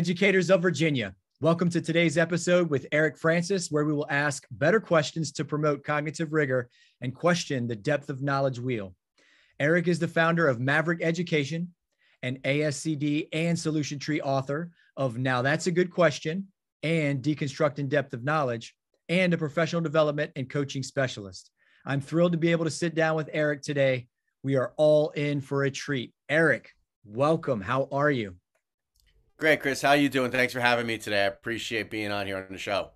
educators of Virginia. Welcome to today's episode with Erik Francis, where we will ask better questions to promote cognitive rigor and question the depth of knowledge wheel. Erik is the founder of Maverik Education, an ASCD and Solution Tree author of Now That's a Good Question and Deconstructing Depth of Knowledge, and a professional development and coaching specialist. I'm thrilled to be able to sit down with Erik today. We are all in for a treat. Erik, welcome. How are you? Great, Chris. How are you doing? Thanks for having me today. I appreciate being on here on the show.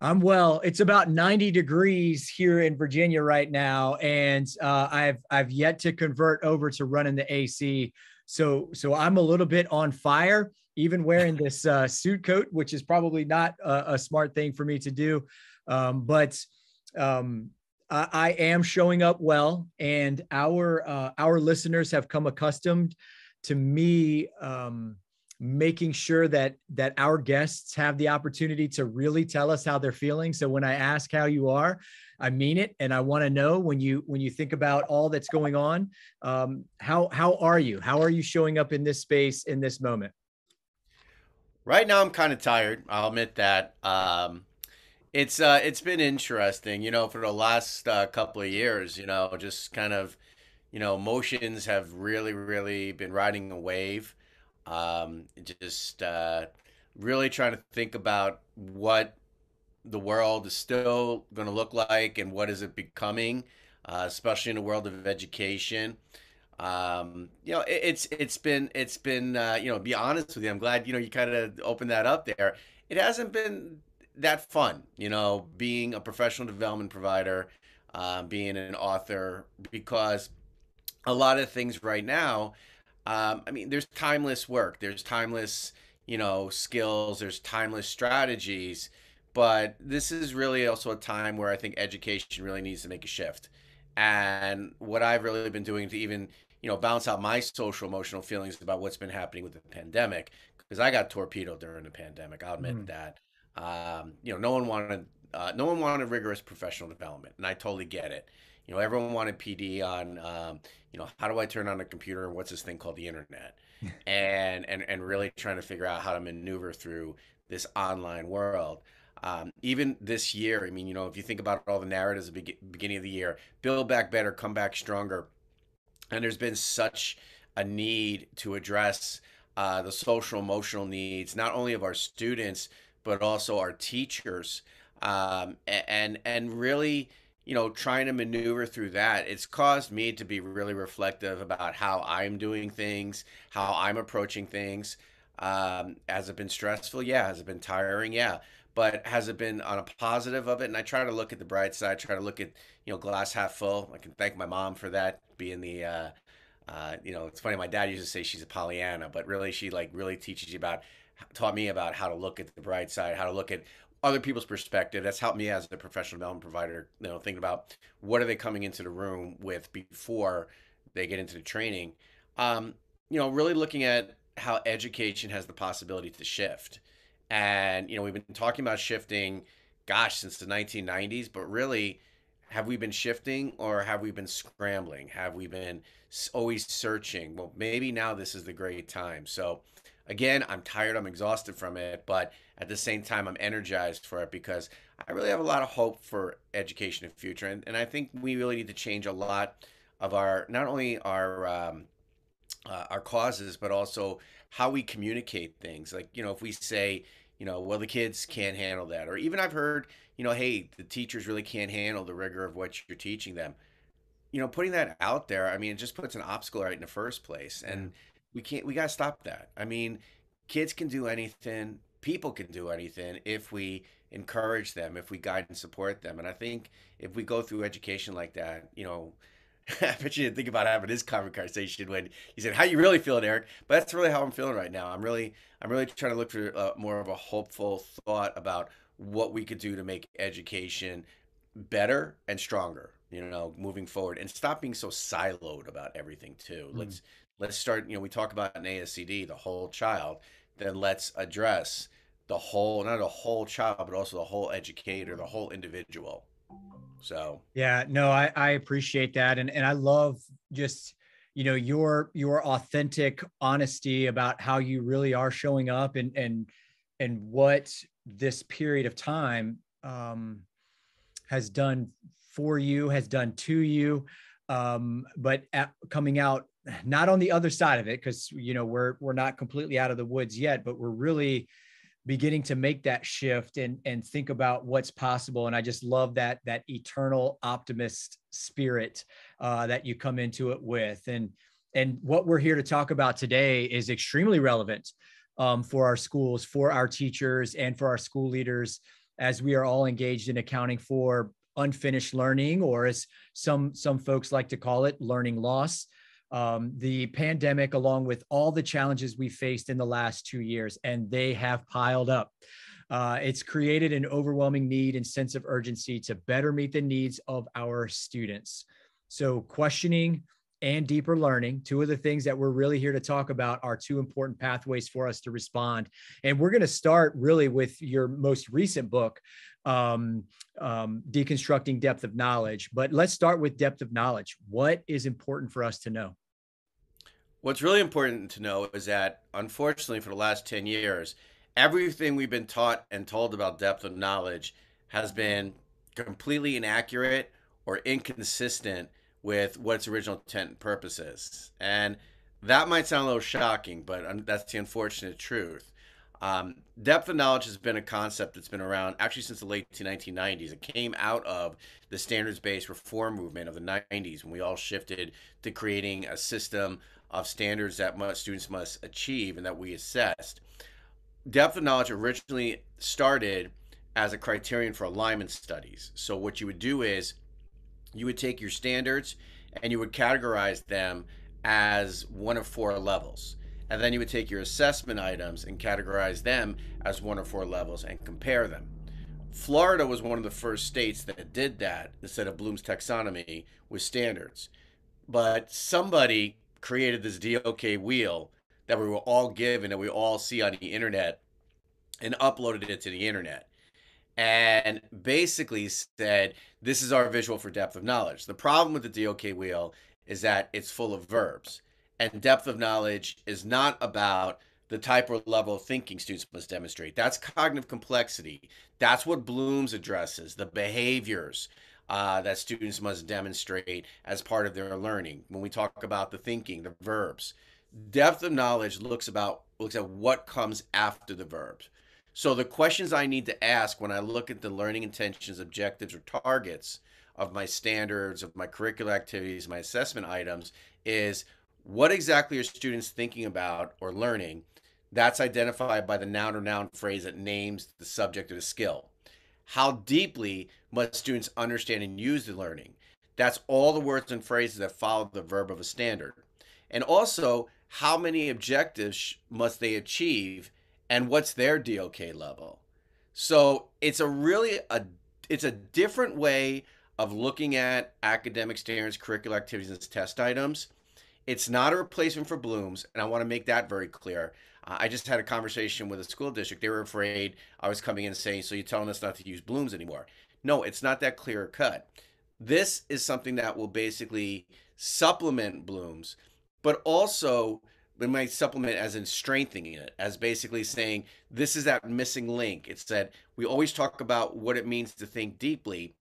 I'm well. It's about 90 degrees here in Virginia right now, and uh, I've I've yet to convert over to running the AC. So so I'm a little bit on fire, even wearing this uh, suit coat, which is probably not a, a, smart thing for me to do. Um, but um, I, I, am showing up well, and our uh, our listeners have come accustomed to me. Um, making sure that that our guests have the opportunity to really tell us how they're feeling. So when i ask how you are i mean it. And i want to know when you when you think about all that's going on um, how how are you? How are you showing up in this space in this moment? Right now i'm kind of tired. I'll admit that um, it's uh it's been interesting you know for the last uh, couple of years you know just kind of you know emotions have really really been riding a wave um, just uh, really trying to think about what the world is still going to look like and what is it becoming, uh, especially in the world of education. Um, you know, it, it's it's been it's been uh, you know, be honest with you, I'm glad you know you kind of opened that up there. It hasn't been that fun, you know, being a professional development provider, uh, being an author, because a lot of things right now um, I mean, there's timeless work, there's timeless, you know, skills, there's timeless strategies, but this is really also a time where I think education really needs to make a shift. And what I've really been doing to even, you know, balance out my social emotional feelings about what's been happening with the pandemic, because I got torpedoed during the pandemic. I'll admit mm. that. Um, you know, no one wanted, uh, no one wanted rigorous professional development, and I totally get it. You know, everyone wanted PD on, um, you know, how do I turn on a computer and what's this thing called the internet, and and and really trying to figure out how to maneuver through this online world. Um, even this year, I mean, you know, if you think about all the narratives at the beginning of the year, build back better, come back stronger, and there's been such a need to address uh, the social emotional needs, not only of our students but also our teachers, um, and and really you know, trying to maneuver through that, it's caused me to be really reflective about how I'm doing things, how I'm approaching things. Um, has it been stressful? Yeah. Has it been tiring? Yeah. But has it been on a positive of it? And I try to look at the bright side, try to look at, you know, glass half full. I can thank my mom for that, being the, uh, uh, you know, it's funny. My dad used to say she's a Pollyanna, but really, she like really teaches you about, taught me about how to look at the bright side, how to look at other people's perspective. That's helped me as a professional development provider, you know, think about what are they coming into the room with before they get into the training. Um, you know, really looking at how education has the possibility to shift. And, you know, we've been talking about shifting, gosh, since the 1990s, but really, have we been shifting or have we been scrambling? Have we been always searching? Well, maybe now this is the great time. So, again, I'm tired, I'm exhausted from it, but at the same time, I'm energized for it because I really have a lot of hope for education in the future. And, and I think we really need to change a lot of our, not only our, um, uh, our causes, but also how we communicate things. Like, you know, if we say, you know, well, the kids can't handle that. Or even I've heard, you know, hey, the teachers really can't handle the rigor of what you're teaching them. You know, putting that out there, I mean, it just puts an obstacle right in the first place. And we can't, we got to stop that. I mean, kids can do anything people can do anything if we encourage them, if we guide and support them. And I think if we go through education like that, you know, I bet you didn't think about having this conversation when you said, "How you really feeling, Erik?" But that's really how I'm feeling right now. I'm really, I'm really trying to look for uh, more of a hopeful thought about what we could do to make education better and stronger. You know, moving forward, and stop being so siloed about everything too. Mm. Let's let's start. You know, we talk about an ASCD, the whole child then let's address the whole not a whole child but also the whole educator the whole individual. So. Yeah no i i appreciate that. And and i love just you know your your authentic honesty about how you really are showing up and and and what this period of time um, has done for you has done to you. Um, but at, coming out not on the other side of it because you know we're we're not completely out of the woods yet but we're really beginning to make that shift and and think about what's possible. And i just love that that eternal optimist spirit uh, that you come into it with. And and what we're here to talk about today is extremely relevant um, for our schools for our teachers and for our school leaders as we are all engaged in accounting for unfinished learning or as some some folks like to call it learning loss um, the pandemic, along with all the challenges we faced in the last two years, and they have piled up. Uh, it's created an overwhelming need and sense of urgency to better meet the needs of our students. So, questioning and deeper learning, two of the things that we're really here to talk about, are two important pathways for us to respond. And we're going to start really with your most recent book, um, um, Deconstructing Depth of Knowledge. But let's start with depth of knowledge. What is important for us to know? What's really important to know is that, unfortunately, for the last 10 years, everything we've been taught and told about depth of knowledge has been completely inaccurate or inconsistent with what its original intent and purpose is. And that might sound a little shocking, but that's the unfortunate truth. Um, depth of knowledge has been a concept that's been around actually since the late 1990s. It came out of the standards based reform movement of the 90s when we all shifted to creating a system of standards that must, students must achieve and that we assessed. Depth of knowledge originally started as a criterion for alignment studies. So what you would do is you would take your standards and you would categorize them as one of four levels. And then you would take your assessment items and categorize them as one of four levels and compare them. Florida was one of the first states that did that instead of Bloom's taxonomy with standards. But somebody created this DOK wheel that we were all given that we all see on the internet and uploaded it to the internet and basically said this is our visual for depth of knowledge the problem with the dok wheel is that it's full of verbs and depth of knowledge is not about the type or level of thinking students must demonstrate that's cognitive complexity that's what bloom's addresses the behaviors uh, that students must demonstrate as part of their learning. When we talk about the thinking, the verbs, depth of knowledge looks about looks at what comes after the verbs. So the questions I need to ask when I look at the learning intentions, objectives, or targets of my standards, of my curricular activities, my assessment items is what exactly are students thinking about or learning? That's identified by the noun or noun phrase that names the subject or the skill. How deeply must students understand and use the learning? That's all the words and phrases that follow the verb of a standard. And also, how many objectives must they achieve and what's their DOK level? So it's a really a it's a different way of looking at academic standards, curricular activities, and test items. It's not a replacement for Bloom's, and I want to make that very clear. Uh, I just had a conversation with a school district. They were afraid I was coming in saying, "So you're telling us not to use Bloom's anymore?" No, it's not that clear cut. This is something that will basically supplement Bloom's, but also we might supplement as in strengthening it, as basically saying this is that missing link. It's that we always talk about what it means to think deeply,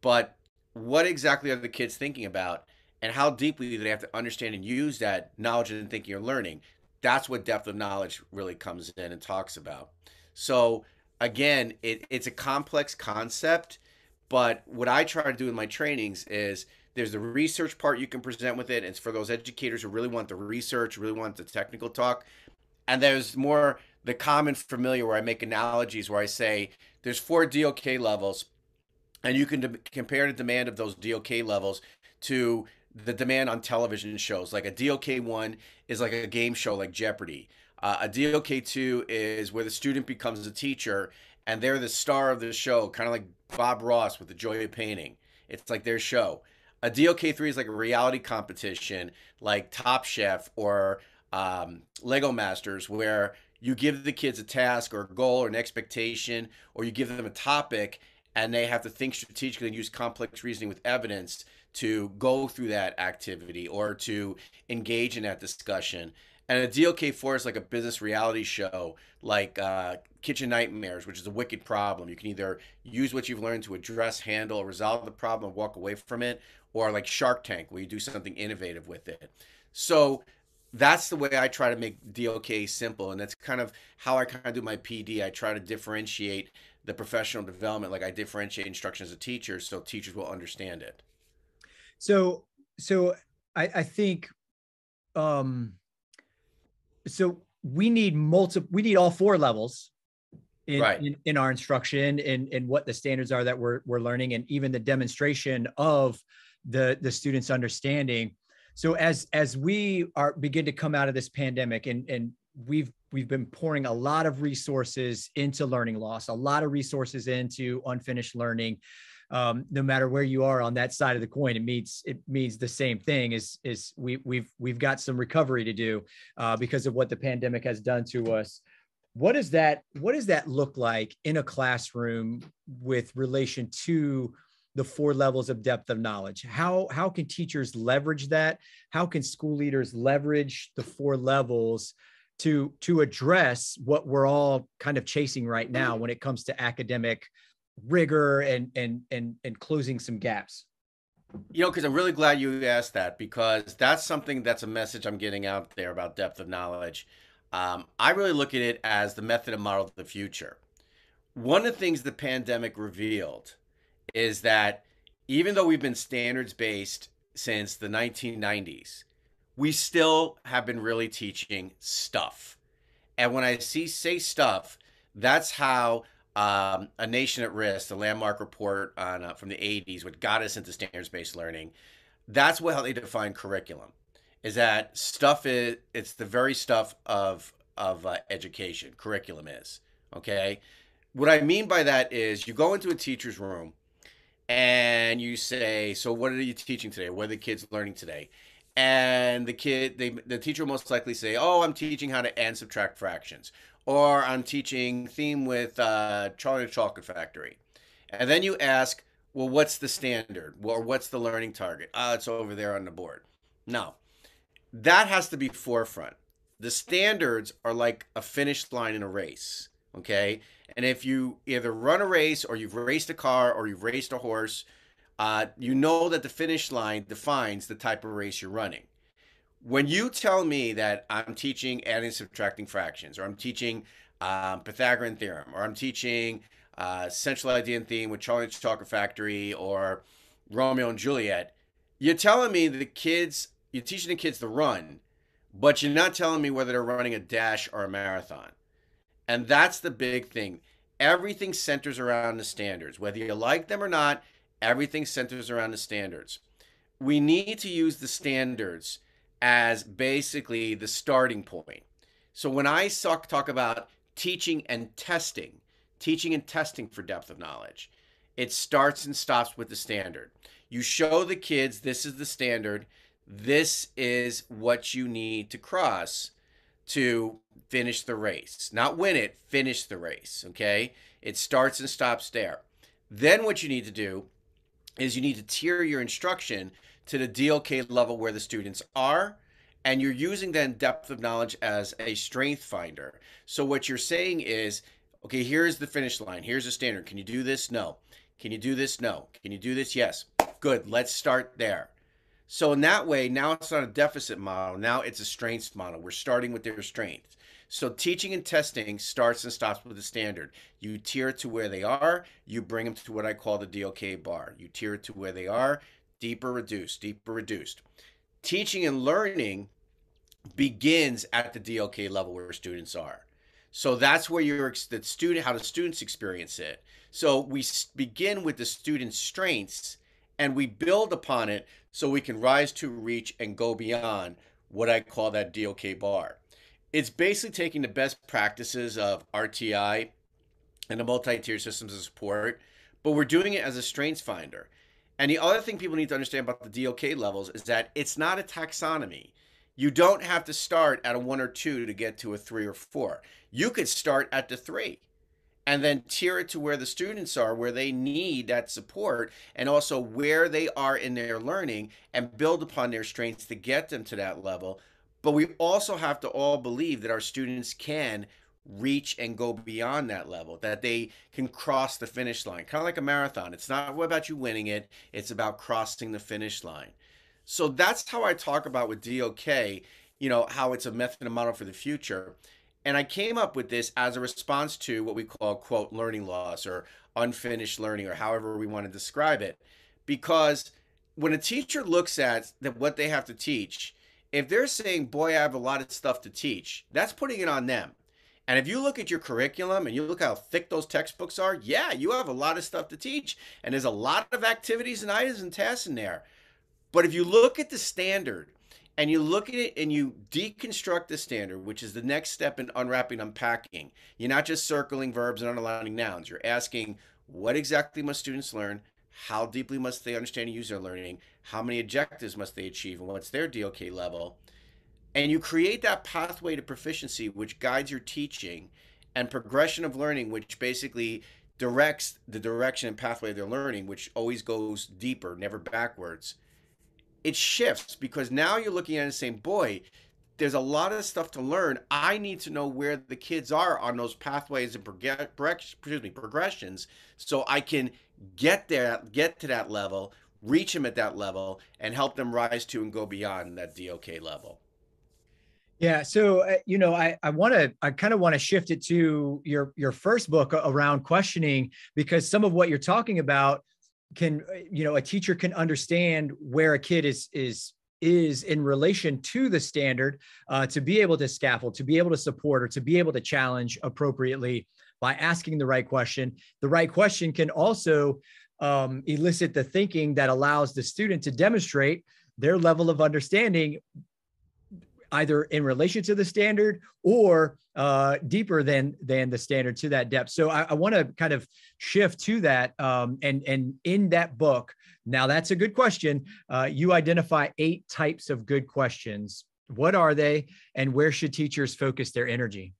but what exactly are the kids thinking about? And how deeply do they have to understand and use that knowledge and thinking or learning that's what depth of knowledge really comes in and talks about. So again it, it's a complex concept but what i try to do in my trainings is there's the research part you can present with it it's for those educators who really want the research really want the technical talk. And there's more the common familiar where i make analogies where i say there's four dok levels and you can de- compare the demand of those dok levels to the demand on television shows. Like a DOK one is like a game show like Jeopardy. Uh, a DOK two is where the student becomes a teacher and they're the star of the show, kind of like Bob Ross with the Joy of Painting. It's like their show. A DOK three is like a reality competition, like Top Chef or um, Lego Masters, where you give the kids a task or a goal or an expectation, or you give them a topic and they have to think strategically and use complex reasoning with evidence to go through that activity or to engage in that discussion. And a DOK4 is like a business reality show, like uh, Kitchen Nightmares, which is a wicked problem. You can either use what you've learned to address, handle, resolve the problem, walk away from it, or like Shark Tank, where you do something innovative with it. So that's the way I try to make DOK simple, and that's kind of how I kind of do my PD. I try to differentiate the professional development, like I differentiate instruction as a teacher, so teachers will understand it. So, so I, I think, um, so we need multiple, we need all four levels in, right. in, in, our instruction and, and what the standards are that we're, we're learning and even the demonstration of the, the students understanding so as as we are begin to come out of this pandemic and and we've we've been pouring a lot of resources into learning loss a lot of resources into unfinished learning um, no matter where you are on that side of the coin it means it means the same thing is is we we've we've got some recovery to do uh, because of what the pandemic has done to us. What does that what does that look like in a classroom with relation to the four levels of depth of knowledge? How how can teachers leverage that? How can school leaders leverage the four levels to to address what we're all kind of chasing right now when it comes to academic rigor and and and and closing some gaps. You know because i'm really glad you asked that because that's something that's a message i'm getting out there about depth of knowledge. Um, i really look at it as the method and model of the future. One of the things the pandemic revealed is that even though we've been standards based since the 1990s, we still have been really teaching stuff. And when I see say stuff, that's how um, a nation at risk, the landmark report on uh, from the 80s, what got us into standards based learning. That's what how they define curriculum. Is that stuff is it's the very stuff of of uh, education. Curriculum is okay. What I mean by that is you go into a teacher's room and you say, "So what are you teaching today? What are the kids learning today?" And the kid, they, the teacher will most likely say, "Oh, I'm teaching how to add and subtract fractions," or "I'm teaching theme with uh, Charlie Chocolate Factory," and then you ask, "Well, what's the standard? Or what's the learning target?" Oh, it's over there on the board. No, that has to be forefront. The standards are like a finish line in a race. Okay, and if you either run a race or you've raced a car or you've raced a horse, uh, you know that the finish line defines the type of race you're running. When you tell me that I'm teaching adding and subtracting fractions, or I'm teaching um, Pythagorean theorem, or I'm teaching uh, central idea and theme with Charlie Chocolate Factory, or Romeo and Juliet, you're telling me the kids, you're teaching the kids to run, but you're not telling me whether they're running a dash or a marathon. And that's the big thing. Everything centers around the standards. Whether you like them or not, everything centers around the standards. We need to use the standards as basically the starting point. So when I talk, talk about teaching and testing, teaching and testing for depth of knowledge, it starts and stops with the standard. You show the kids this is the standard, this is what you need to cross to finish the race. Not win it, finish the race. Okay. It starts and stops there. Then what you need to do is you need to tier your instruction to the DOK level where the students are. And you're using then depth of knowledge as a strength finder. So what you're saying is, okay, here's the finish line. Here's the standard. Can you do this? No. Can you do this? No. Can you do this? Yes. Good. Let's start there. So in that way, now it's not a deficit model. Now it's a strengths model. We're starting with their strengths. So teaching and testing starts and stops with the standard. You tier to where they are. You bring them to what I call the DOK bar. You tier to where they are. Deeper reduced, deeper reduced. Teaching and learning begins at the DOK level where students are. So that's where you're the student, how the students experience it. So we begin with the student's strengths and we build upon it so we can rise to reach and go beyond what I call that DOK bar. It's basically taking the best practices of RTI and the multi-tier systems of support, but we're doing it as a strengths finder. And the other thing people need to understand about the DOK levels is that it's not a taxonomy. You don't have to start at a one or two to get to a three or four. You could start at the three and then tier it to where the students are, where they need that support, and also where they are in their learning and build upon their strengths to get them to that level. But we also have to all believe that our students can reach and go beyond that level, that they can cross the finish line, kind of like a marathon. It's not about you winning it, it's about crossing the finish line. So that's how I talk about with DOK, you know, how it's a method and model for the future. And I came up with this as a response to what we call, quote, learning loss or unfinished learning or however we want to describe it. Because when a teacher looks at that what they have to teach, if they're saying, boy, I have a lot of stuff to teach, that's putting it on them. And if you look at your curriculum and you look how thick those textbooks are, yeah, you have a lot of stuff to teach. And there's a lot of activities and items and tasks in there. But if you look at the standard and you look at it and you deconstruct the standard, which is the next step in unwrapping, unpacking, you're not just circling verbs and underlining nouns. You're asking, what exactly must students learn? How deeply must they understand and use their learning? How many objectives must they achieve? And what's their DOK level? And you create that pathway to proficiency, which guides your teaching and progression of learning, which basically directs the direction and pathway of their learning, which always goes deeper, never backwards it shifts because now you're looking at it and saying, boy, there's a lot of stuff to learn. I need to know where the kids are on those pathways and excuse me, progressions so I can get there, get to that level, reach them at that level, and help them rise to and go beyond that DOK level. Yeah, so uh, you know, I I want to I kind of want to shift it to your your first book around questioning because some of what you're talking about can uh, you know a teacher can understand where a kid is is is in relation to the standard uh, to be able to scaffold to be able to support or to be able to challenge appropriately by asking the right question. The right question can also um, elicit the thinking that allows the student to demonstrate their level of understanding either in relation to the standard or uh, deeper than than the standard to that depth. So I, I want to kind of shift to that. Um, and and in that book, now that's a good question. Uh, you identify eight types of good questions. What are they, and where should teachers focus their energy?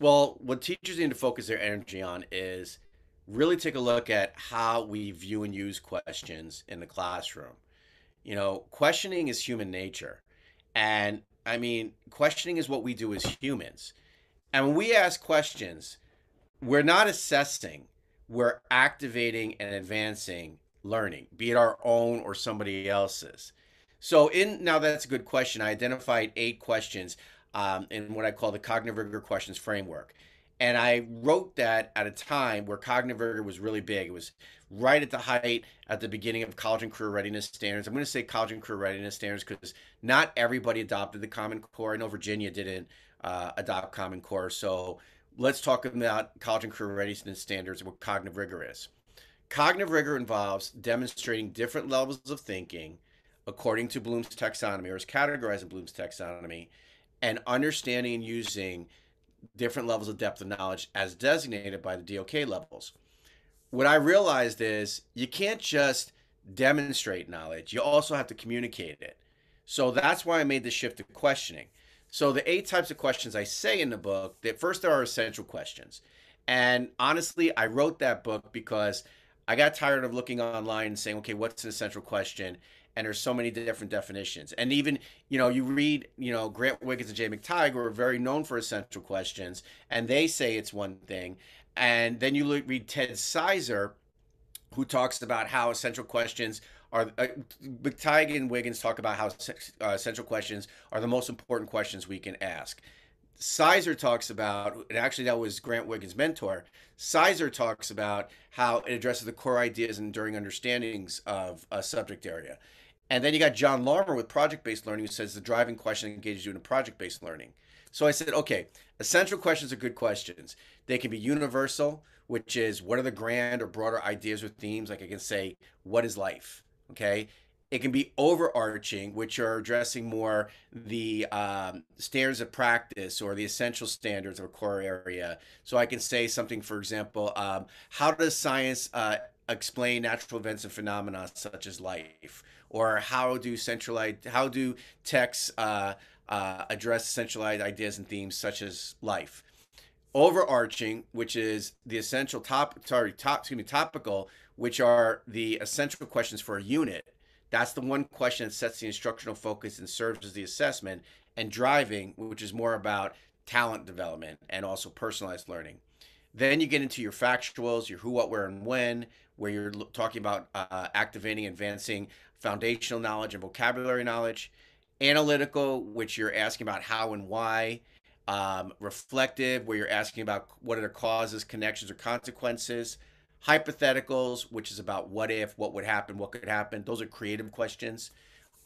Well, what teachers need to focus their energy on is really take a look at how we view and use questions in the classroom. You know, questioning is human nature. And I mean, questioning is what we do as humans. And when we ask questions, we're not assessing, we're activating and advancing learning, be it our own or somebody else's. So, in now that's a good question. I identified eight questions um, in what I call the cognitive rigor questions framework. And I wrote that at a time where cognitive rigor was really big. It was right at the height at the beginning of college and career readiness standards. I'm going to say college and career readiness standards because not everybody adopted the Common Core. I know Virginia didn't uh, adopt Common Core. So let's talk about college and career readiness standards and what cognitive rigor is. Cognitive rigor involves demonstrating different levels of thinking according to Bloom's taxonomy or is categorized in Bloom's taxonomy and understanding and using different levels of depth of knowledge as designated by the DOK levels. What I realized is you can't just demonstrate knowledge, you also have to communicate it. So that's why I made the shift to questioning. So the eight types of questions I say in the book, that first there are essential questions. And honestly, I wrote that book because I got tired of looking online and saying, okay, what's an essential question? and there's so many different definitions. And even, you know, you read, you know, Grant Wiggins and Jay McTighe are very known for essential questions, and they say it's one thing. And then you read Ted Sizer, who talks about how essential questions are. Uh, and Wiggins talk about how uh, essential questions are the most important questions we can ask. Sizer talks about, and actually that was Grant Wiggins' mentor. Sizer talks about how it addresses the core ideas and enduring understandings of a subject area. And then you got John Larmer with project based learning who says the driving question engages you in project based learning. So I said, okay, essential questions are good questions. They can be universal, which is what are the grand or broader ideas or themes? Like I can say, what is life? Okay. It can be overarching, which are addressing more the um, standards of practice or the essential standards a core area. So I can say something, for example, um, how does science uh, explain natural events and phenomena such as life? or how do centralized how do texts uh, uh, address centralized ideas and themes such as life overarching, which is the essential top, sorry, top, excuse me, topical, which are the essential questions for a unit. That's the one question that sets the instructional focus and serves as the assessment. And driving, which is more about talent development and also personalized learning. Then you get into your factuals, your who, what, where, and when, where you're talking about uh, activating, advancing foundational knowledge and vocabulary knowledge. Analytical, which you're asking about how and why. Um, reflective, where you're asking about what are the causes, connections, or consequences. Hypotheticals, which is about what if, what would happen, what could happen. Those are creative questions.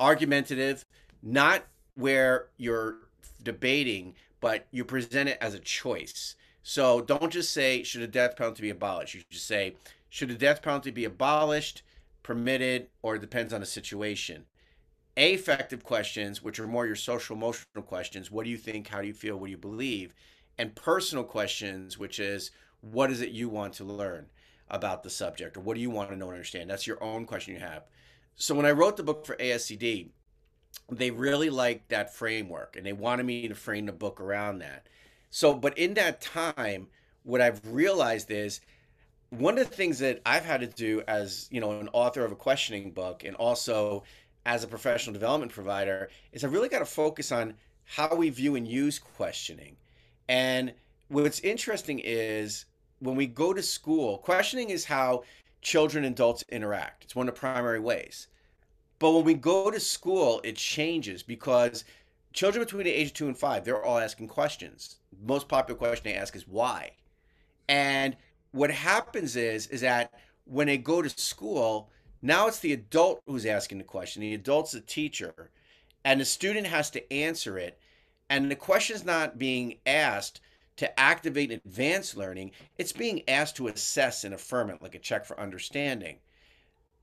Argumentative, not where you're debating, but you present it as a choice. So don't just say, should a death penalty be abolished? You just say, should a death penalty be abolished, permitted, or depends on the situation? Affective questions, which are more your social emotional questions. What do you think? How do you feel? What do you believe? And personal questions, which is, what is it you want to learn about the subject? Or what do you want to know and understand? That's your own question you have. So when I wrote the book for ASCD, they really liked that framework and they wanted me to frame the book around that. So, but in that time, what I've realized is one of the things that I've had to do as, you know, an author of a questioning book and also as a professional development provider is I really got to focus on how we view and use questioning. And what's interesting is when we go to school, questioning is how children and adults interact. It's one of the primary ways. But when we go to school, it changes because children between the age of two and five, they're all asking questions. most popular question they ask is why. And what happens is is that when they go to school, now it's the adult who's asking the question. The adult's the teacher, and the student has to answer it. And the question is not being asked to activate advanced learning, it's being asked to assess and affirm it like a check for understanding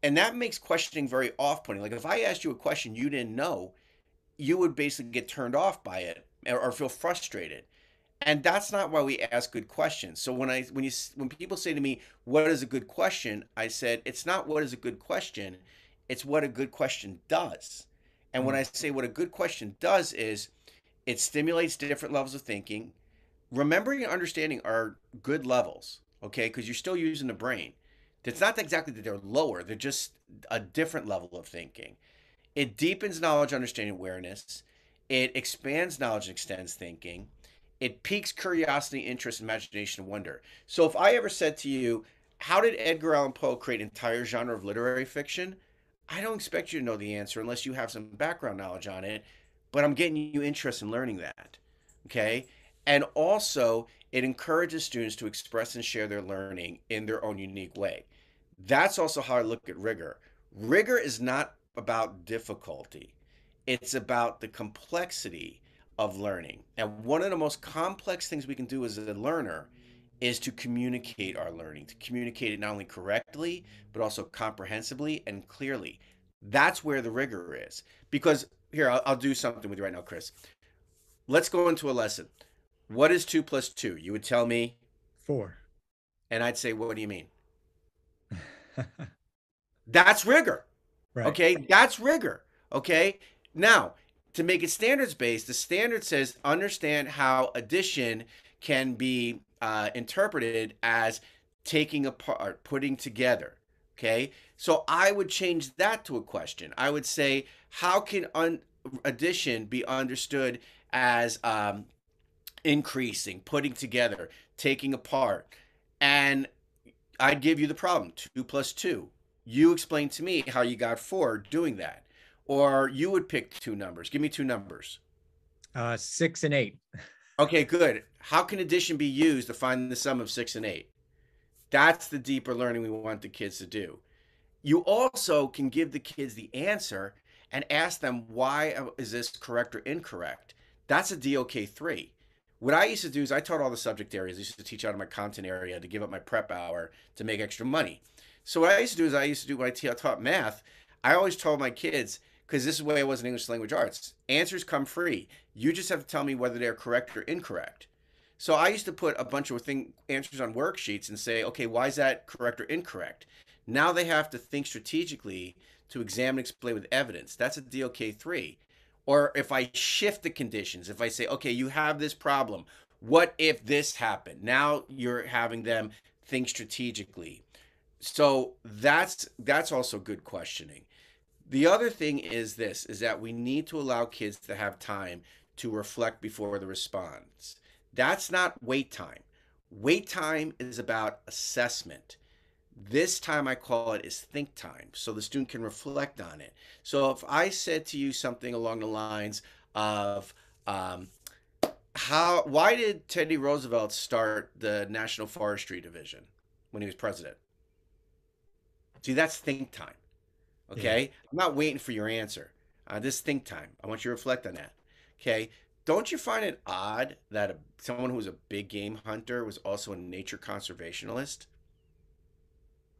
and that makes questioning very off-putting. Like if I asked you a question you didn't know, you would basically get turned off by it or, feel frustrated. And that's not why we ask good questions. So when I when you when people say to me, "What is a good question?" I said, "It's not what is a good question, it's what a good question does." And when mm. I say what a good question does is it stimulates different levels of thinking. Remembering and understanding are good levels, okay? Because you're still using the brain. It's not exactly that they're lower, they're just a different level of thinking. It deepens knowledge, understanding, awareness. It expands knowledge and extends thinking. It piques curiosity, interest, imagination, wonder. So if I ever said to you, how did Edgar Allan Poe create an entire genre of literary fiction? I don't expect you to know the answer unless you have some background knowledge on it, but I'm getting you interest in learning that. Okay? And also, it encourages students to express and share their learning in their own unique way. That's also how I look at rigor. Rigor is not about difficulty, it's about the complexity of learning. And one of the most complex things we can do as a learner is to communicate our learning, to communicate it not only correctly, but also comprehensively and clearly. That's where the rigor is. Because here, I'll, I'll do something with you right now, Chris. Let's go into a lesson. What is two plus two? You would tell me four. And I'd say, what do you mean? that's rigor. Right. Okay. That's rigor. Okay. Now, to make it standards based, the standard says understand how addition can be uh, interpreted as taking apart, putting together. Okay. So I would change that to a question. I would say, how can un- addition be understood as um, increasing, putting together, taking apart. And I'd give you the problem two plus two. You explain to me how you got four doing that. Or you would pick two numbers. Give me two numbers. Uh, six and eight. Okay, good. How can addition be used to find the sum of six and eight? That's the deeper learning we want the kids to do. You also can give the kids the answer and ask them why is this correct or incorrect. That's a DOK three. What I used to do is I taught all the subject areas. I used to teach out of my content area to give up my prep hour to make extra money. So what I used to do is I used to do when I taught math, I always told my kids, because this is the way I was in English language arts, answers come free. You just have to tell me whether they're correct or incorrect. So I used to put a bunch of thing answers on worksheets and say, okay, why is that correct or incorrect? Now they have to think strategically to examine, explain with evidence. That's a DOK three. Or if I shift the conditions, if I say, okay, you have this problem, What if this happened? Now you're having them think strategically. So that's that's also good questioning. The other thing is this is that we need to allow kids to have time to reflect before the response. That's not wait time. Wait time is about assessment. This time I call it is think time so the student can reflect on it. So if I said to you something along the lines of um, how why did Teddy Roosevelt start the National Forestry Division when he was president? See, that's think time. Okay, yeah. I'm not waiting for your answer. Uh, this think time. I want you to reflect on that. Okay, don't you find it odd that a, someone who was a big game hunter was also a nature conservationist?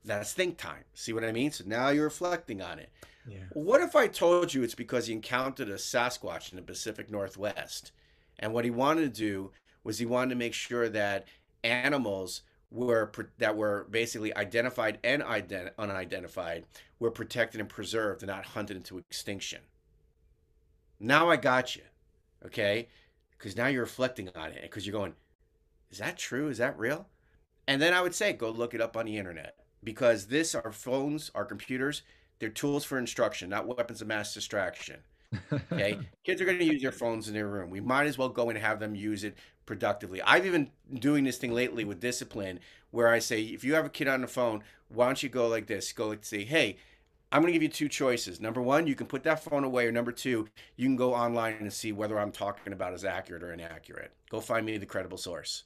That's think time. See what I mean? So now you're reflecting on it. Yeah. What if I told you it's because he encountered a Sasquatch in the Pacific Northwest? And what he wanted to do was he wanted to make sure that animals were that were basically identified and ident- unidentified were protected and preserved and not hunted into extinction. Now I got you, okay? Because now you're reflecting on it because you're going, is that true? Is that real? And then I would say go look it up on the internet because this, our phones, our computers, they're tools for instruction, not weapons of mass distraction. Okay. Kids are going to use their phones in their room. We might as well go and have them use it productively. I've even doing this thing lately with discipline where I say, if you have a kid on the phone, why don't you go like this? Go like say, hey, I'm going to give you two choices. Number one, you can put that phone away, or number two, you can go online and see whether I'm talking about is accurate or inaccurate. Go find me the credible source.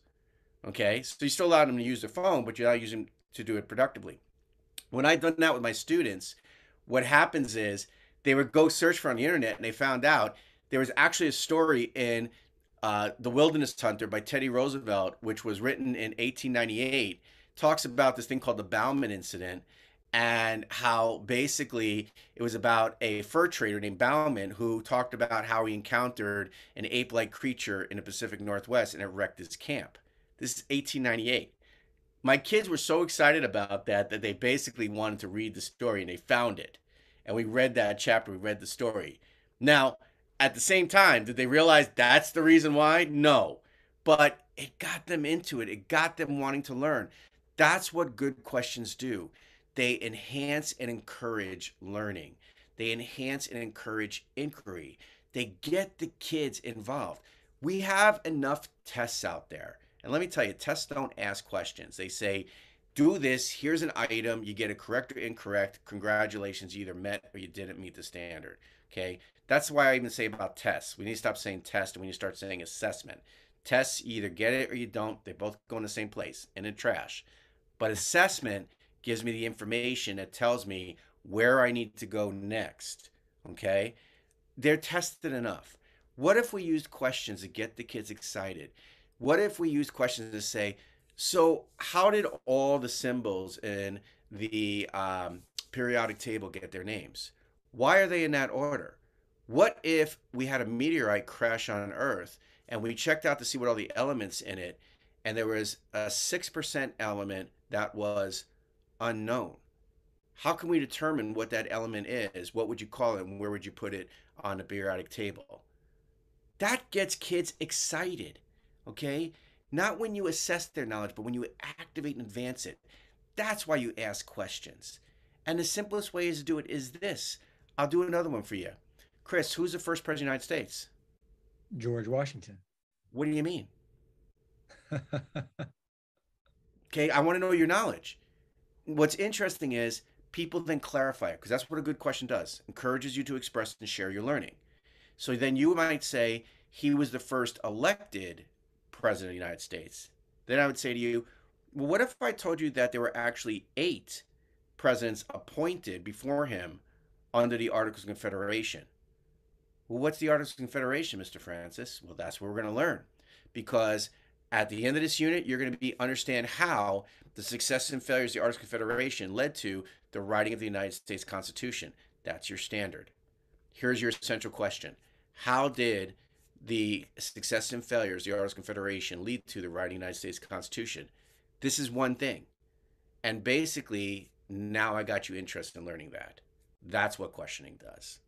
Okay, so you still allow them to use their phone, but you're not using to do it productively. When I've done that with my students, what happens is they would go search for on the internet and they found out there was actually a story in uh, The Wilderness Hunter by Teddy Roosevelt, which was written in 1898, talks about this thing called the Bauman Incident and how basically it was about a fur trader named Bauman who talked about how he encountered an ape like creature in the Pacific Northwest and it wrecked his camp. This is 1898 my kids were so excited about that that they basically wanted to read the story and they found it. And we read that chapter, we read the story. Now, at the same time, did they realize that's the reason why? No. But it got them into it, it got them wanting to learn. That's what good questions do. They enhance and encourage learning, they enhance and encourage inquiry, they get the kids involved. We have enough tests out there and let me tell you, tests don't ask questions. They say, do this, here's an item, you get it correct or incorrect. Congratulations, you either met or you didn't meet the standard. Okay. That's why I even say about tests. We need to stop saying test and need to start saying assessment. Tests, you either get it or you don't. They both go in the same place in the trash. But assessment gives me the information that tells me where I need to go next. Okay. They're tested enough. What if we used questions to get the kids excited? What if we use questions to say, so how did all the symbols in the um, periodic table get their names? Why are they in that order? What if we had a meteorite crash on Earth and we checked out to see what all the elements in it, and there was a 6% element that was unknown? How can we determine what that element is? What would you call it? And where would you put it on the periodic table? That gets kids excited okay? Not when you assess their knowledge, but when you activate and advance it. That's why you ask questions. And the simplest way is to do it is this. I'll do another one for you. Chris, who's the first president of the United States? George Washington. What do you mean? okay, I want to know your knowledge. What's interesting is people then clarify it because that's what a good question does encourages you to express and share your learning. So then you might say he was the first elected president of the United States. Then I would say to you, well, what if I told you that there were actually eight presidents appointed before him under the Articles of Confederation? Well, what's the Articles of Confederation, Mr. Francis? Well, that's what we're going to learn. Because at the end of this unit, you're going to be understand how the successes and failures of the Articles of Confederation led to the writing of the United States Constitution. That's your standard. Here's your central question. How did the success and failures, the Articles of Confederation, lead to the writing United States Constitution. This is one thing. And basically, now I got you interested in learning that. That's what questioning does.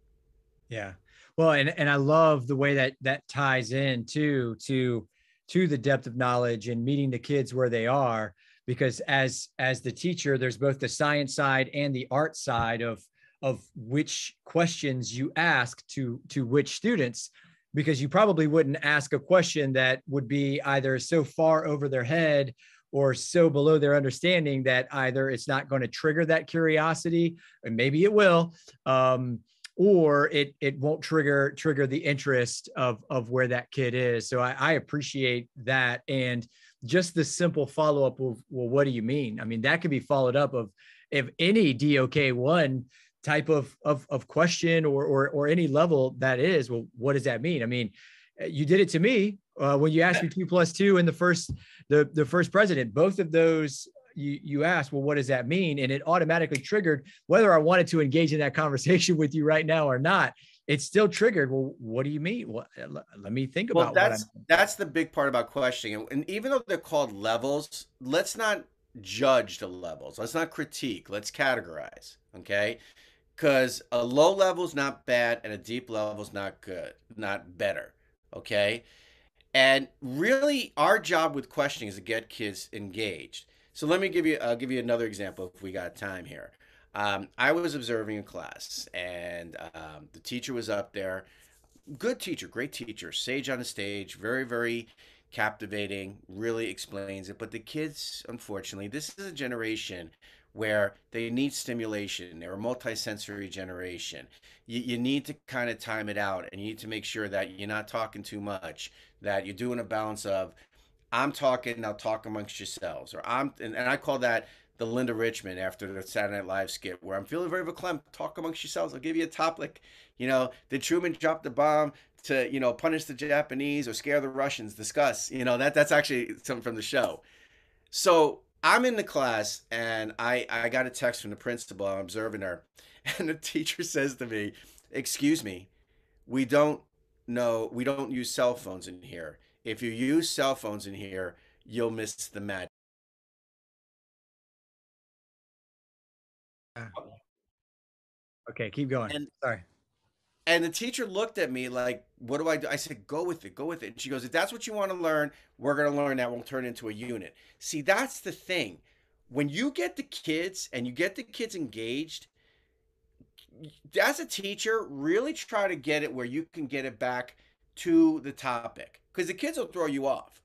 Yeah. Well, and, and I love the way that that ties in too to to the depth of knowledge and meeting the kids where they are because as as the teacher there's both the science side and the art side of of which questions you ask to to which students because you probably wouldn't ask a question that would be either so far over their head or so below their understanding that either it's not going to trigger that curiosity and maybe it will um, or it it won't trigger trigger the interest of of where that kid is. So i, I appreciate that and just the simple follow-up of well what do you mean? I mean that could be followed up of if any DOK one type of, of, of question or, or, or any level that is, well, what does that mean? I mean, you did it to me uh, when you asked me two plus two in the first, the, the first president, both of those you, you asked, well, what does that mean? And it automatically triggered whether I wanted to engage in that conversation with you right now or not. It's still triggered. Well, what do you mean? Well, let me think well, about that's that's the big part about questioning. And even though they're called levels, let's not judge the levels. Let's not critique. Let's categorize. Okay because a low level is not bad and a deep level is not good, not better. Okay. And really, our job with questioning is to get kids engaged. So let me give you, I'll give you another example if we got time here. Um, I was observing a class, and um, the teacher was up there. Good teacher, great teacher, sage on the stage, very, very captivating, really explains it. But the kids, unfortunately, this is a generation where they need stimulation. A multisensory generation. You, you need to kind of time it out and you need to make sure that you're not talking too much, that you're doing a balance of, I'm talking, now talk amongst yourselves. Or I'm, and, and I call that the Linda Richman after the Saturday Night Live skit where I'm feeling very verklempt. Talk amongst yourselves. I'll give you a topic. You know, did Truman drop the bomb to, you know, punish the Japanese or scare the Russians? Discuss. You know, that that's actually something from the show. So I'm in the class and I, I got a text from the principal. I'm observing her. And the teacher says to me, Excuse me, we don't know, we don't use cell phones in here. If you use cell phones in here, you'll miss the magic. Ah. Okay, keep going. And, Sorry. And the teacher looked at me like, what do I do? I said, go with it, go with it. And she goes, if that's what you want to learn, we're going to learn that. We'll turn into a unit. See, that's the thing. When you get the kids and you get the kids engaged, as a teacher, really try to get it where you can get it back to the topic because the kids will throw you off.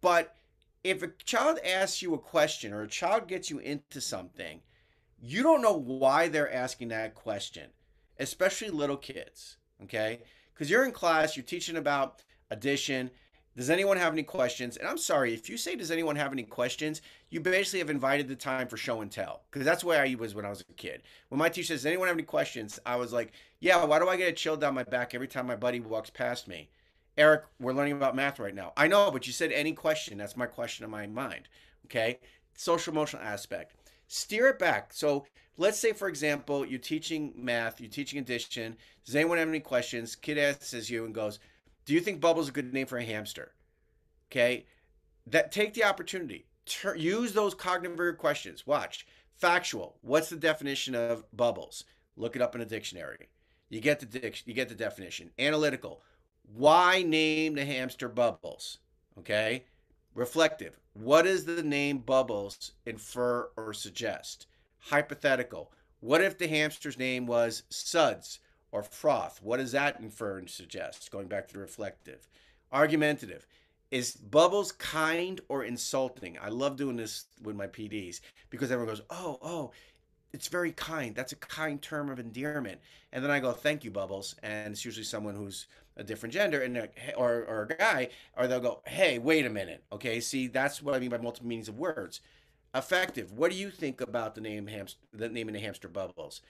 But if a child asks you a question or a child gets you into something, you don't know why they're asking that question especially little kids, okay? Because you're in class, you're teaching about addition. Does anyone have any questions? And I'm sorry, if you say, Does anyone have any questions? You basically have invited the time for show and tell. Because that's where I was when I was a kid. When my teacher says, Does anyone have any questions? I was like, Yeah, why do I get a chill down my back every time my buddy walks past me? Erik, we're learning about math right now. I know, but you said any question. That's my question in my mind. Okay. Social emotional aspect steer it back. So let's say, for example, you're teaching math, you're teaching addition. Does anyone have any questions? Kid asks you and goes, "Do you think Bubbles a good name for a hamster?" Okay, that take the opportunity. Tur- use those cognitive questions. Watch factual. What's the definition of bubbles? Look it up in a dictionary. You get the dic- you get the definition. Analytical. Why name the hamster Bubbles? Okay. Reflective. What does the name Bubbles infer or suggest? Hypothetical. What if the hamster's name was Suds or Froth? What does that infer and suggest? Going back to the reflective. Argumentative. Is Bubbles kind or insulting? I love doing this with my PDs because everyone goes, oh, oh, it's very kind. That's a kind term of endearment. And then I go, thank you, Bubbles. And it's usually someone who's a different gender and or, or a guy, or they'll go, hey, wait a minute. Okay, see, that's what I mean by multiple meanings of words. Effective. What do you think about the name hamster, the naming the hamster Bubbles?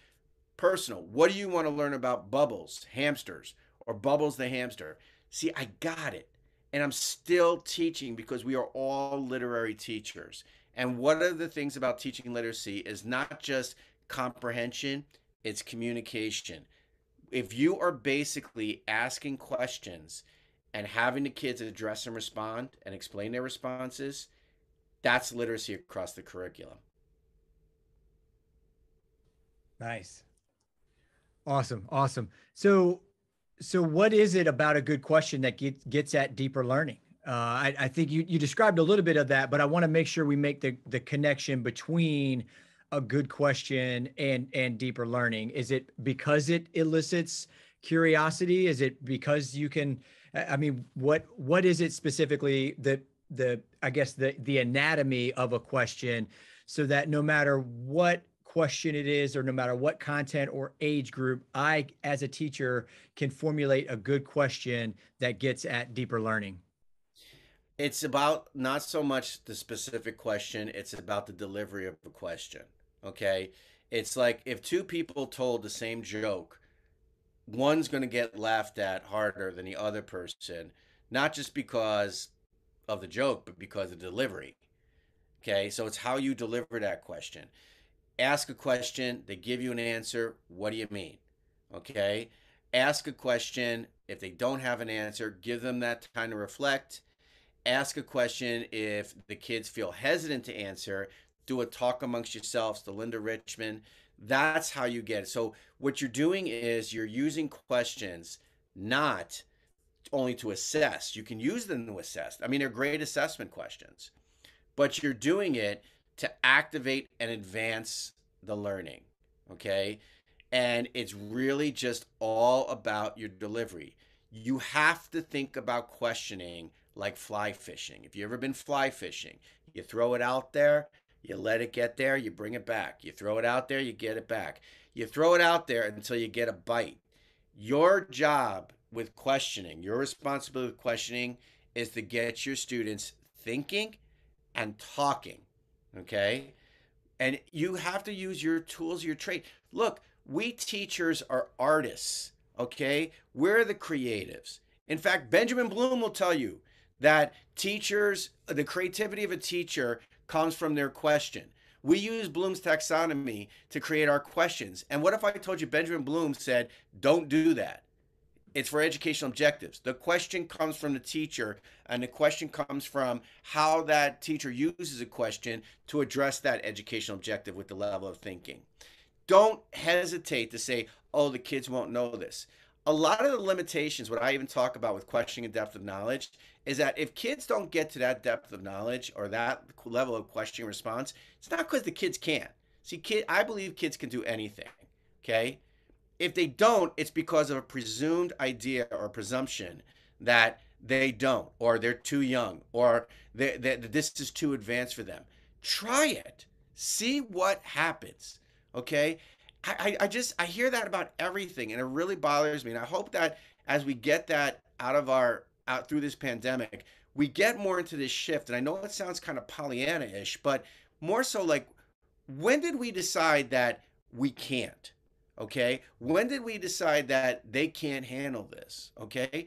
Personal. What do you want to learn about bubbles, hamsters, or Bubbles the hamster? See, I got it. And I'm still teaching because we are all literary teachers. And one of the things about teaching literacy is not just comprehension, it's communication. If you are basically asking questions and having the kids address and respond and explain their responses, that's literacy across the curriculum. Nice. Awesome. Awesome. So so what is it about a good question that gets gets at deeper learning? Uh, I, I, think you, you described a little bit of that, but I want to make sure we make the, the connection between a good question and and deeper learning. Is it because it elicits curiosity? Is it because you can? I mean, what what is it specifically that the I guess the the anatomy of a question, so that no matter what question it is or no matter what content or age group i as a teacher can formulate a good question that gets at deeper learning. It's about not so much the specific question it's about the delivery of the question okay? It's like if two people told the same joke one's going to get laughed at harder than the other person not just because of the joke but because of delivery okay so it's how you deliver that question ask a question, they give you an answer. What do you mean? Okay. Ask a question. If they don't have an answer, give them that time to reflect. Ask a question if the kids feel hesitant to answer. Do a talk amongst yourselves, the Linda Richman. That's how you get it. So, what you're doing is you're using questions not only to assess, you can use them to assess. I mean, they're great assessment questions, but you're doing it to activate and advance the learning. Okay. And it's really just all about your delivery. You have to think about questioning like fly fishing. If you've ever been fly fishing, you throw it out there, you let it get there, you bring it back. You throw it out there, you get it back. You throw it out there until you get a bite. Your job with questioning, your responsibility with questioning is to get your students thinking and talking Okay. And you have to use your tools, your trade. Look, we teachers are artists. Okay. We're the creatives. In fact, Benjamin Bloom will tell you that teachers, the creativity of a teacher comes from their question. We use Bloom's taxonomy to create our questions. And what if I told you Benjamin Bloom said, don't do that? It's for educational objectives. The question comes from the teacher, and the question comes from how that teacher uses a question to address that educational objective with the level of thinking. Don't hesitate to say, oh, the kids won't know this. A lot of the limitations, what I even talk about with questioning depth of knowledge, is that if kids don't get to that depth of knowledge or that level of question response, it's not because the kids can't. See, kid, I believe kids can do anything. Okay if they don't, it's because of a presumed idea or presumption that they don't, or they're too young, or this is too advanced for them. Try it. See what happens. Okay. I, I just I hear that about everything, and it really bothers me. And I hope that as we get that out of our out through this pandemic, we get more into this shift. And I know it sounds kind of Pollyanna-ish, but more so like, when did we decide that we can't? Okay. When did we decide that they can't handle this? Okay.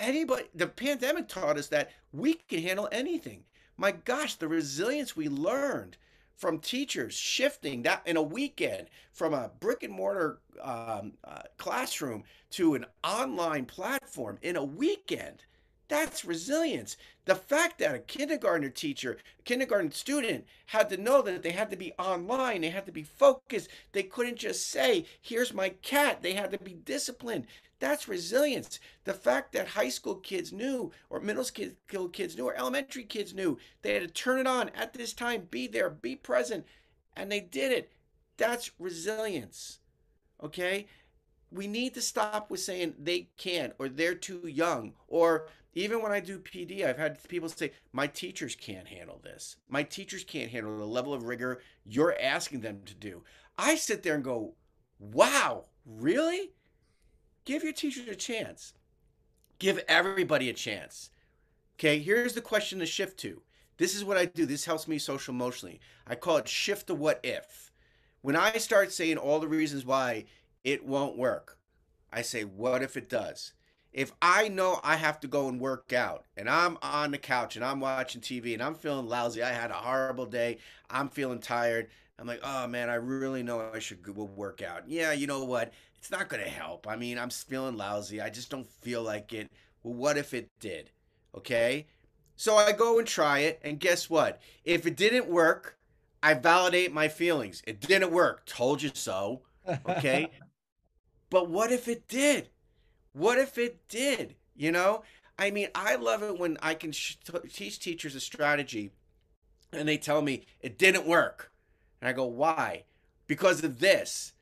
Anybody, the pandemic taught us that we can handle anything. My gosh, the resilience we learned from teachers shifting that in a weekend from a brick and mortar um, uh, classroom to an online platform in a weekend that's resilience. The fact that a kindergarten teacher, a kindergarten student had to know that they had to be online, they had to be focused. They couldn't just say, Here's my cat. They had to be disciplined. That's resilience. The fact that high school kids knew, or middle school kids knew, or elementary kids knew, they had to turn it on at this time, be there, be present, and they did it. That's resilience. Okay? We need to stop with saying they can't, or they're too young, or even when I do PD, I've had people say, my teachers can't handle this. My teachers can't handle the level of rigor you're asking them to do. I sit there and go, wow, really? Give your teachers a chance. Give everybody a chance. Okay, here's the question to shift to. This is what I do. This helps me social emotionally. I call it shift to what if. When I start saying all the reasons why it won't work, I say, what if it does? If I know I have to go and work out and I'm on the couch and I'm watching TV and I'm feeling lousy, I had a horrible day, I'm feeling tired. I'm like, oh man, I really know I should go work out. Yeah, you know what? It's not going to help. I mean, I'm feeling lousy. I just don't feel like it. Well, what if it did? Okay. So I go and try it. And guess what? If it didn't work, I validate my feelings. It didn't work. Told you so. Okay. but what if it did? What if it did? You know, I mean, I love it when I can sh- teach teachers a strategy and they tell me it didn't work. And I go, why? Because of this.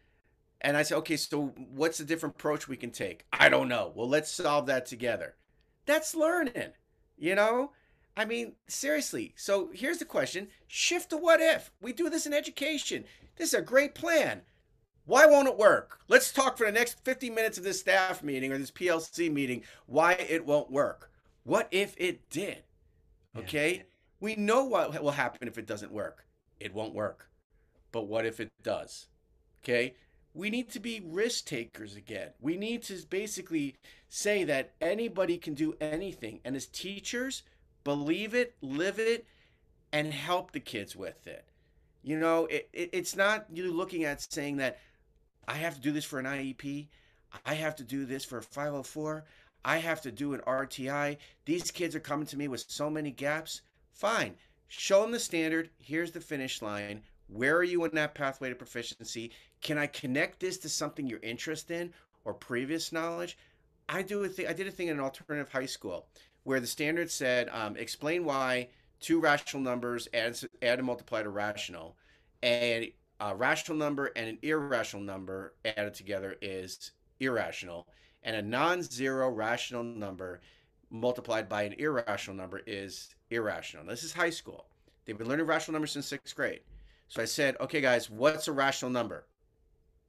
And I say, okay, so what's a different approach we can take? I don't know. Well, let's solve that together. That's learning, you know? I mean, seriously. So here's the question shift to what if. We do this in education. This is a great plan. Why won't it work? Let's talk for the next 50 minutes of this staff meeting or this PLC meeting why it won't work. What if it did? Okay? Yeah. We know what will happen if it doesn't work. It won't work. But what if it does? Okay? We need to be risk takers again. We need to basically say that anybody can do anything. And as teachers, believe it, live it, and help the kids with it. You know, it, it, it's not you looking at saying that I have to do this for an IEP, I have to do this for a 504, I have to do an RTI. These kids are coming to me with so many gaps. Fine. Show them the standard. Here's the finish line. Where are you in that pathway to proficiency? Can I connect this to something you're interested in or previous knowledge? I do a thing. I did a thing in an alternative high school where the standard said, um, explain why two rational numbers add, add and multiply to rational, and a rational number and an irrational number added together is irrational, and a non-zero rational number multiplied by an irrational number is irrational. This is high school. They've been learning rational numbers since sixth grade. So I said, okay, guys, what's a rational number?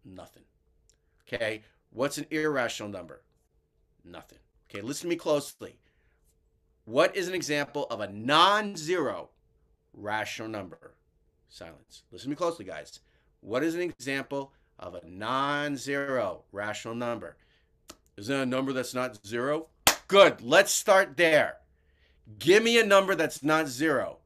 Nothing. Okay, what's an irrational number? Nothing. Okay, listen to me closely. What is an example of a non zero rational number? Silence. Listen to me closely, guys. What is an example of a non zero rational number? Is it a number that's not zero? Good. Let's start there. Give me a number that's not zero.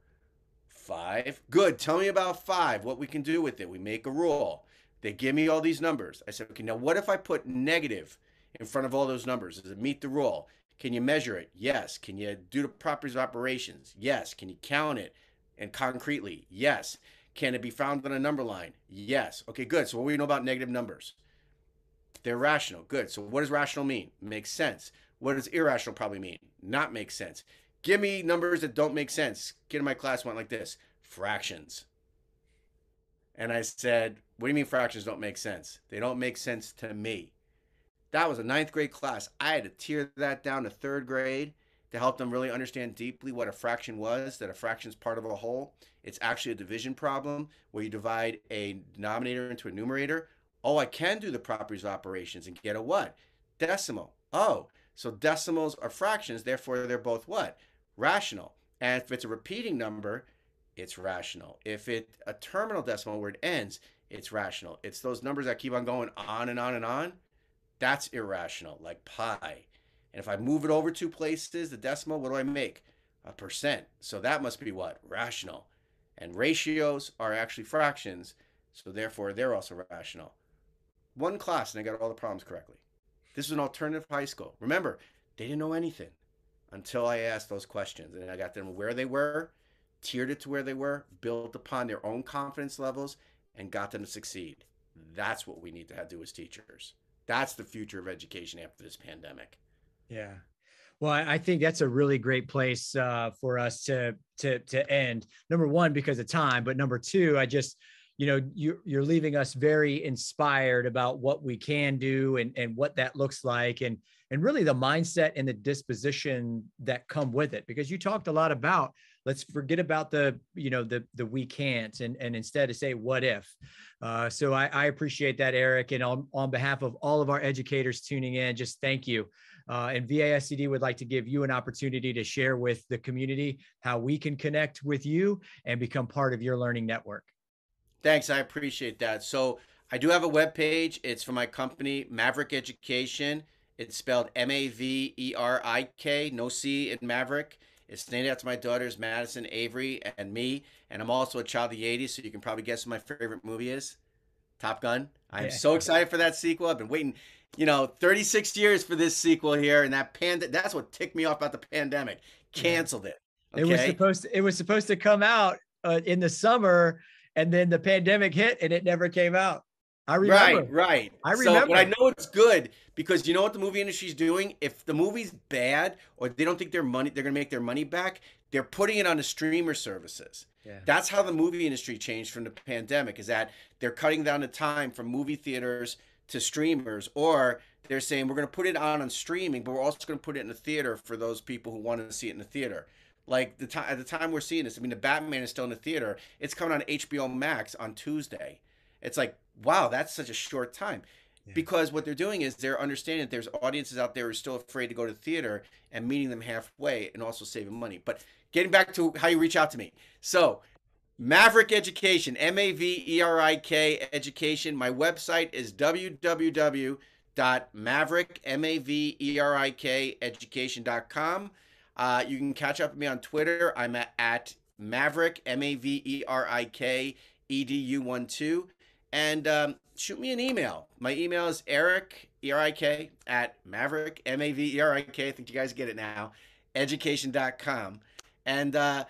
Five. Good. Tell me about five, what we can do with it. We make a rule. They give me all these numbers. I said, okay, now what if I put negative in front of all those numbers? Does it meet the rule? Can you measure it? Yes. Can you do the properties of operations? Yes. Can you count it and concretely? Yes. Can it be found on a number line? Yes. Okay, good. So what do we know about negative numbers? They're rational. Good. So what does rational mean? Makes sense. What does irrational probably mean? Not make sense. Give me numbers that don't make sense. Kid in my class went like this fractions. And I said, What do you mean fractions don't make sense? They don't make sense to me. That was a ninth grade class. I had to tear that down to third grade to help them really understand deeply what a fraction was, that a fraction is part of a whole. It's actually a division problem where you divide a denominator into a numerator. Oh, I can do the properties of operations and get a what? Decimal. Oh, so decimals are fractions, therefore they're both what? Rational. And if it's a repeating number, it's rational. If it a terminal decimal where it ends, it's rational. It's those numbers that keep on going on and on and on that's irrational, like pi. And if I move it over two places, the decimal, what do I make? A percent. So that must be what? Rational. And ratios are actually fractions, so therefore they're also rational. One class and I got all the problems correctly. This is an alternative high school. Remember, they didn't know anything until I asked those questions. And I got them where they were, tiered it to where they were, built upon their own confidence levels, and got them to succeed. That's what we need to have do as teachers. That's the future of education after this pandemic. Yeah. Well, I think that's a really great place uh, for us to to to end. Number one, because of time, but number two, I just, you know, you you're leaving us very inspired about what we can do and and what that looks like, and and really the mindset and the disposition that come with it. Because you talked a lot about let's forget about the you know the the we can't and and instead to say what if uh, so I, I, appreciate that Erik and on, on behalf of all of our educators tuning in just thank you uh, and vascd would like to give you an opportunity to share with the community how we can connect with you and become part of your learning network. Thanks i appreciate that. So i do have a web page. It's for my company Maverik Education. It's spelled m-a-v-e-r-i-k no c in maverick. It's named after my daughters, Madison, Avery, and me. And I'm also a child of the 80s, so you can probably guess what my favorite movie is Top Gun. I'm yeah. so excited for that sequel. I've been waiting, you know, 36 years for this sequel here. And that pand that's what ticked me off about the pandemic. Canceled it. Okay? It was supposed to, it was supposed to come out uh, in the summer, and then the pandemic hit and it never came out. I remember. Right, right. I remember. So when I know it's good, because you know what the movie industry's doing? If the movie's bad or they don't think their money they're going to make their money back, they're putting it on the streamer services. Yeah. That's how the movie industry changed from the pandemic is that they're cutting down the time from movie theaters to streamers or they're saying we're going to put it on on streaming, but we're also going to put it in the theater for those people who want to see it in the theater. Like the time at the time we're seeing this, I mean, the Batman is still in the theater. It's coming on HBO Max on Tuesday. It's like, wow, that's such a short time. Because what they're doing is they're understanding that there's audiences out there who are still afraid to go to the theater and meeting them halfway and also saving money. But getting back to how you reach out to me. So, Maverik Education, M A V E R I K Education. My website is www.maverik, M A V E R I K education.com. Uh, you can catch up with me on Twitter. I'm at, at Maverik, M A V E R I K E D U 1 2. And um, shoot me an email. My email is Erik, E R I K, at Maverik, M A V E R I K. I think you guys get it now, education.com. And uh,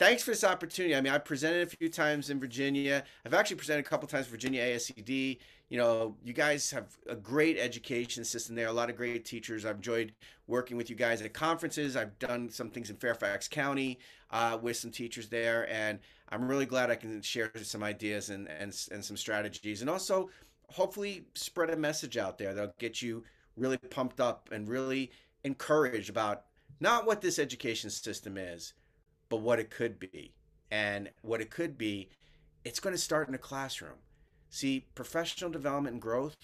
thanks for this opportunity. I mean, I've presented a few times in Virginia. I've actually presented a couple times Virginia ASCD. You know, you guys have a great education system there, a lot of great teachers. I've enjoyed working with you guys at conferences. I've done some things in Fairfax County uh, with some teachers there, and I'm really glad I can share some ideas and, and, and some strategies, and also hopefully spread a message out there that'll get you really pumped up and really encouraged about not what this education system is, but what it could be. And what it could be, it's going to start in a classroom. See, professional development and growth,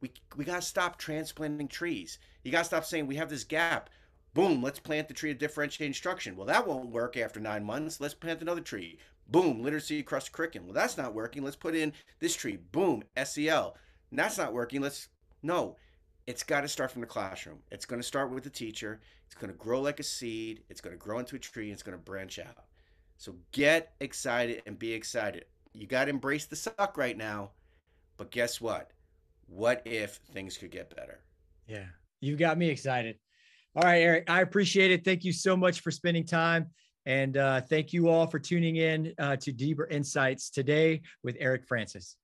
we, we got to stop transplanting trees. You got to stop saying we have this gap. Boom, let's plant the tree of differentiated instruction. Well, that won't work after nine months. Let's plant another tree. Boom, literacy across the curriculum. Well, that's not working. Let's put in this tree. Boom, SEL. And that's not working. Let's, no, it's got to start from the classroom. It's going to start with the teacher. It's going to grow like a seed. It's going to grow into a tree. It's going to branch out. So get excited and be excited you got to embrace the suck right now. But guess what? What if things could get better? Yeah, you've got me excited. All right, Erik, I appreciate it. Thank you so much for spending time. And uh, thank you all for tuning in uh, to Deeper Insights today with Erik Francis.